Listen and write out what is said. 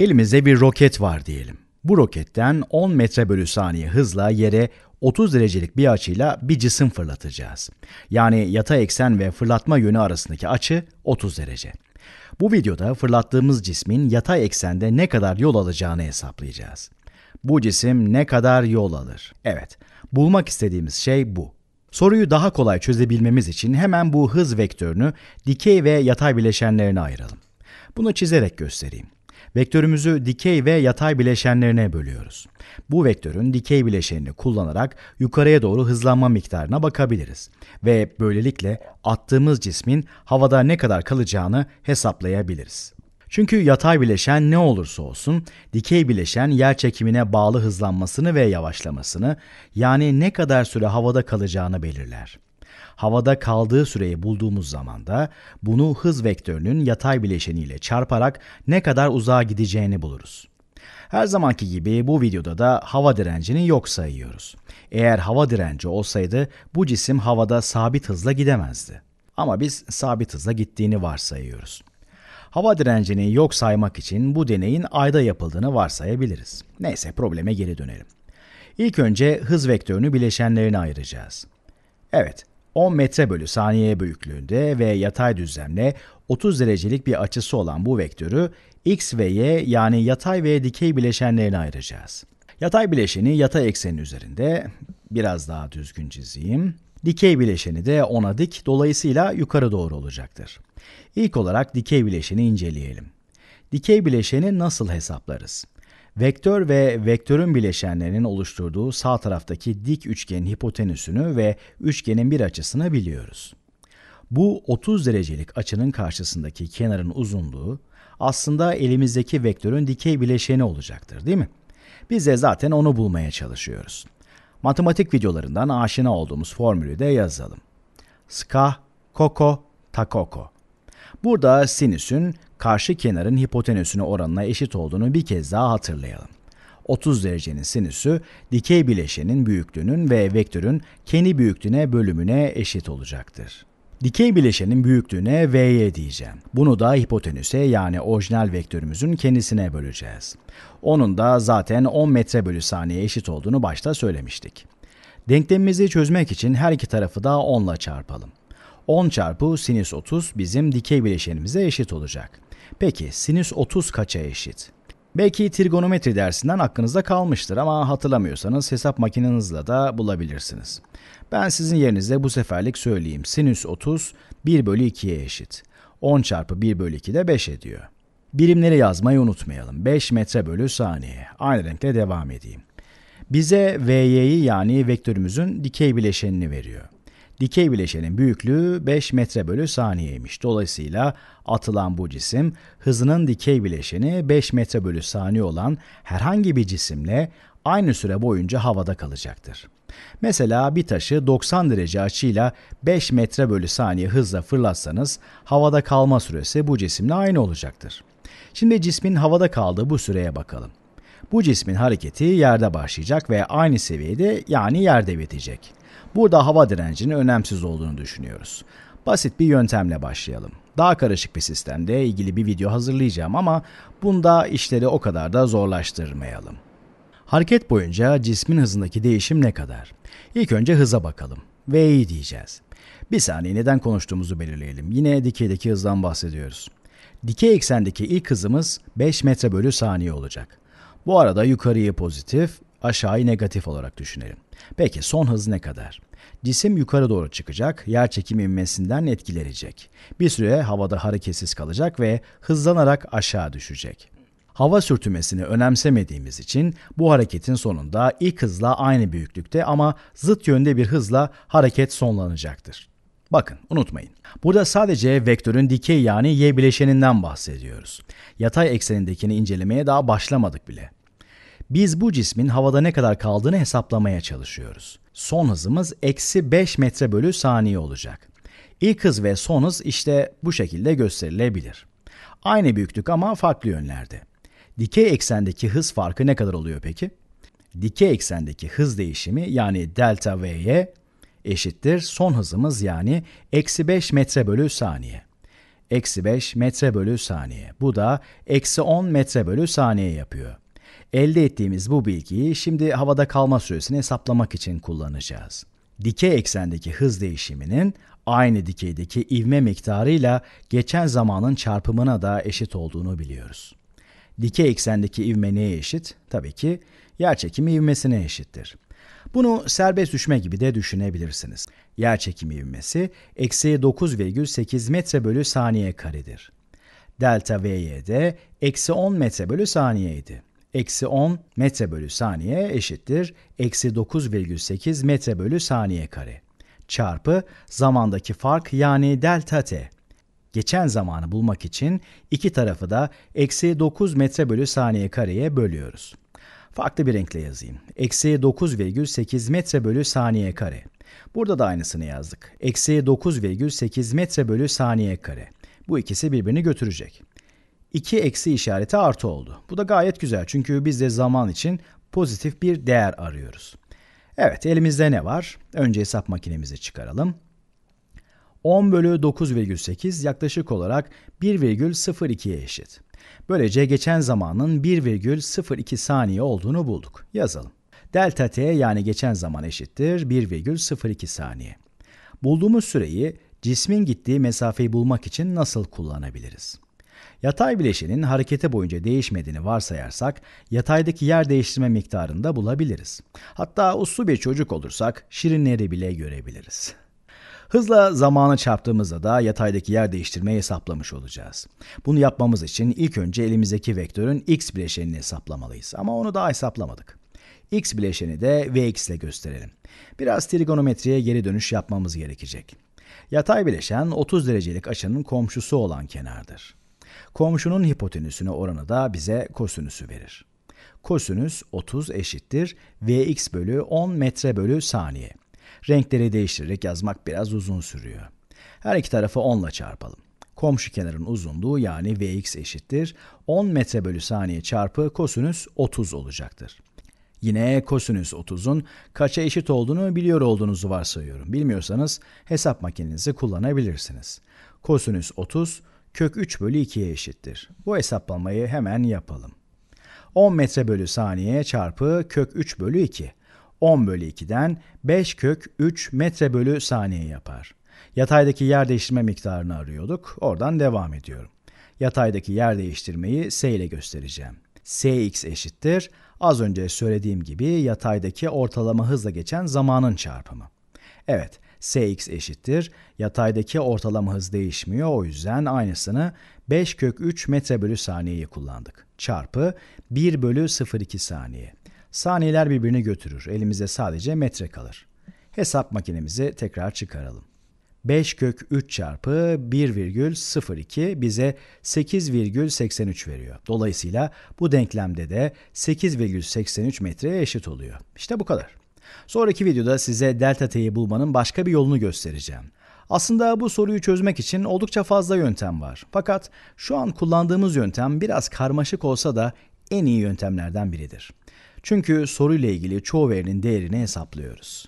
Elimizde bir roket var diyelim. Bu roketten 10 metre bölü saniye hızla yere 30 derecelik bir açıyla bir cisim fırlatacağız. Yani yatay eksen ve fırlatma yönü arasındaki açı 30 derece. Bu videoda fırlattığımız cismin yatay eksende ne kadar yol alacağını hesaplayacağız. Bu cisim ne kadar yol alır? Evet, bulmak istediğimiz şey bu. Soruyu daha kolay çözebilmemiz için hemen bu hız vektörünü dikey ve yatay bileşenlerine ayıralım. Bunu çizerek göstereyim. Vektörümüzü dikey ve yatay bileşenlerine bölüyoruz. Bu vektörün dikey bileşenini kullanarak yukarıya doğru hızlanma miktarına bakabiliriz ve böylelikle attığımız cismin havada ne kadar kalacağını hesaplayabiliriz. Çünkü yatay bileşen ne olursa olsun, dikey bileşen yer çekimine bağlı hızlanmasını ve yavaşlamasını, yani ne kadar süre havada kalacağını belirler. Havada kaldığı süreyi bulduğumuz zaman da bunu hız vektörünün yatay bileşeniyle çarparak ne kadar uzağa gideceğini buluruz. Her zamanki gibi bu videoda da hava direncini yok sayıyoruz. Eğer hava direnci olsaydı bu cisim havada sabit hızla gidemezdi. Ama biz sabit hızla gittiğini varsayıyoruz. Hava direncini yok saymak için bu deneyin ayda yapıldığını varsayabiliriz. Neyse probleme geri dönelim. İlk önce hız vektörünü bileşenlerine ayıracağız. Evet, 10 metre bölü saniye büyüklüğünde ve yatay düzlemle 30 derecelik bir açısı olan bu vektörü x ve y yani yatay ve dikey bileşenlerine ayıracağız. Yatay bileşeni yatay eksenin üzerinde, biraz daha düzgün çizeyim. Dikey bileşeni de ona dik, dolayısıyla yukarı doğru olacaktır. İlk olarak dikey bileşeni inceleyelim. Dikey bileşeni nasıl hesaplarız? Vektör ve vektörün bileşenlerinin oluşturduğu sağ taraftaki dik üçgenin hipotenüsünü ve üçgenin bir açısını biliyoruz. Bu 30 derecelik açının karşısındaki kenarın uzunluğu aslında elimizdeki vektörün dikey bileşeni olacaktır değil mi? Biz de zaten onu bulmaya çalışıyoruz. Matematik videolarından aşina olduğumuz formülü de yazalım. Ska, koko, takoko. Burada sinüsün karşı kenarın hipotenüsüne oranına eşit olduğunu bir kez daha hatırlayalım. 30 derecenin sinüsü dikey bileşenin büyüklüğünün ve vektörün kendi büyüklüğüne bölümüne eşit olacaktır. Dikey bileşenin büyüklüğüne V'ye diyeceğim. Bunu da hipotenüse yani orijinal vektörümüzün kendisine böleceğiz. Onun da zaten 10 metre bölü saniye eşit olduğunu başta söylemiştik. Denklemimizi çözmek için her iki tarafı da 10 ile çarpalım. 10 çarpı sinüs 30 bizim dikey bileşenimize eşit olacak. Peki sinüs 30 kaça eşit? Belki trigonometri dersinden aklınızda kalmıştır ama hatırlamıyorsanız hesap makinenizle de bulabilirsiniz. Ben sizin yerinizde bu seferlik söyleyeyim. Sinüs 30 1 bölü 2'ye eşit. 10 çarpı 1 bölü 2 de 5 ediyor. Birimleri yazmayı unutmayalım. 5 metre bölü saniye. Aynı renkle devam edeyim. Bize VY'yi yani vektörümüzün dikey bileşenini veriyor. Dikey bileşenin büyüklüğü 5 metre bölü saniyeymiş. Dolayısıyla atılan bu cisim hızının dikey bileşeni 5 metre bölü saniye olan herhangi bir cisimle aynı süre boyunca havada kalacaktır. Mesela bir taşı 90 derece açıyla 5 metre bölü saniye hızla fırlatsanız havada kalma süresi bu cisimle aynı olacaktır. Şimdi cismin havada kaldığı bu süreye bakalım. Bu cismin hareketi yerde başlayacak ve aynı seviyede yani yerde bitecek. Burada hava direncinin önemsiz olduğunu düşünüyoruz. Basit bir yöntemle başlayalım. Daha karışık bir sistemde ilgili bir video hazırlayacağım ama bunda işleri o kadar da zorlaştırmayalım. Hareket boyunca cismin hızındaki değişim ne kadar? İlk önce hıza bakalım. V'yi diyeceğiz. Bir saniye neden konuştuğumuzu belirleyelim. Yine dikeydeki hızdan bahsediyoruz. Dikey eksendeki ilk hızımız 5 metre bölü saniye olacak. Bu arada yukarıyı pozitif, aşağıyı negatif olarak düşünelim. Peki son hız ne kadar? Cisim yukarı doğru çıkacak, yer çekimi inmesinden etkilenecek. Bir süre havada hareketsiz kalacak ve hızlanarak aşağı düşecek. Hava sürtünmesini önemsemediğimiz için bu hareketin sonunda ilk hızla aynı büyüklükte ama zıt yönde bir hızla hareket sonlanacaktır. Bakın unutmayın. Burada sadece vektörün dikey yani y bileşeninden bahsediyoruz. Yatay eksenindekini incelemeye daha başlamadık bile. Biz bu cismin havada ne kadar kaldığını hesaplamaya çalışıyoruz. Son hızımız eksi 5 metre bölü saniye olacak. İlk hız ve son hız işte bu şekilde gösterilebilir. Aynı büyüklük ama farklı yönlerde. Dikey eksendeki hız farkı ne kadar oluyor peki? Dikey eksendeki hız değişimi yani delta v'ye eşittir son hızımız yani eksi 5 metre bölü saniye. eksi 5 metre bölü saniye. Bu da eksi 10 metre bölü saniye yapıyor. Elde ettiğimiz bu bilgiyi şimdi havada kalma süresini hesaplamak için kullanacağız. Dikey eksendeki hız değişiminin aynı dikeydeki ivme miktarıyla geçen zamanın çarpımına da eşit olduğunu biliyoruz. Dikey eksendeki ivme neye eşit? Tabii ki yerçekimi ivmesine eşittir. Bunu serbest düşme gibi de düşünebilirsiniz. Yerçekimi ivmesi eksi 9,8 metre bölü saniye karedir. Delta Vy de eksi 10 metre bölü saniyeydi. Eksi 10 metre bölü saniye eşittir eksi 9,8 metre bölü saniye kare çarpı zamandaki fark yani delta t. Geçen zamanı bulmak için iki tarafı da eksi 9 metre bölü saniye kareye bölüyoruz. Farklı bir renkle yazayım. Eksi 9,8 metre bölü saniye kare. Burada da aynısını yazdık. Eksi 9,8 metre bölü saniye kare. Bu ikisi birbirini götürecek. 2 eksi işareti artı oldu. Bu da gayet güzel çünkü biz de zaman için pozitif bir değer arıyoruz. Evet, elimizde ne var? Önce hesap makinemizi çıkaralım. 10 bölü 9,8 yaklaşık olarak 1,02'ye eşit. Böylece geçen zamanın 1,02 saniye olduğunu bulduk. Yazalım. Delta t yani geçen zaman eşittir 1,02 saniye. Bulduğumuz süreyi cismin gittiği mesafeyi bulmak için nasıl kullanabiliriz? Yatay bileşenin harekete boyunca değişmediğini varsayarsak, yataydaki yer değiştirme miktarını da bulabiliriz. Hatta uslu bir çocuk olursak, şirinleri bile görebiliriz. Hızla zamanı çarptığımızda da yataydaki yer değiştirmeyi hesaplamış olacağız. Bunu yapmamız için ilk önce elimizdeki vektörün x bileşenini hesaplamalıyız ama onu daha hesaplamadık. x bileşeni de vx ile gösterelim. Biraz trigonometriye geri dönüş yapmamız gerekecek. Yatay bileşen 30 derecelik açının komşusu olan kenardır. Komşunun hipotenüsüne oranı da bize kosinüsü verir. Kosinüs 30 eşittir Vx bölü 10 metre bölü saniye. Renkleri değiştirerek yazmak biraz uzun sürüyor. Her iki tarafı 10 ile çarpalım. Komşu kenarın uzunluğu yani Vx eşittir 10 metre bölü saniye çarpı kosinüs 30 olacaktır. Yine kosinüs 30'un kaça eşit olduğunu biliyor olduğunuzu varsayıyorum. Bilmiyorsanız hesap makinenizi kullanabilirsiniz. Kosinüs 30 kök 3 bölü 2'ye eşittir. Bu hesaplamayı hemen yapalım. 10 metre bölü saniye çarpı kök 3 bölü 2. 10 bölü 2'den 5 kök 3 metre bölü saniye yapar. Yataydaki yer değiştirme miktarını arıyorduk. Oradan devam ediyorum. Yataydaki yer değiştirmeyi s ile göstereceğim. sx eşittir. Az önce söylediğim gibi yataydaki ortalama hızla geçen zamanın çarpımı. Evet, Sx eşittir. Yataydaki ortalama hız değişmiyor. O yüzden aynısını 5 kök 3 metre bölü saniyeyi kullandık. Çarpı 1 bölü 0,2 saniye. Saniyeler birbirini götürür. Elimizde sadece metre kalır. Hesap makinemizi tekrar çıkaralım. 5 kök 3 çarpı 1,02 bize 8,83 veriyor. Dolayısıyla bu denklemde de 8,83 metreye eşit oluyor. İşte bu kadar. Sonraki videoda size delta t'yi bulmanın başka bir yolunu göstereceğim. Aslında bu soruyu çözmek için oldukça fazla yöntem var. Fakat şu an kullandığımız yöntem biraz karmaşık olsa da en iyi yöntemlerden biridir. Çünkü soruyla ilgili çoğu verinin değerini hesaplıyoruz.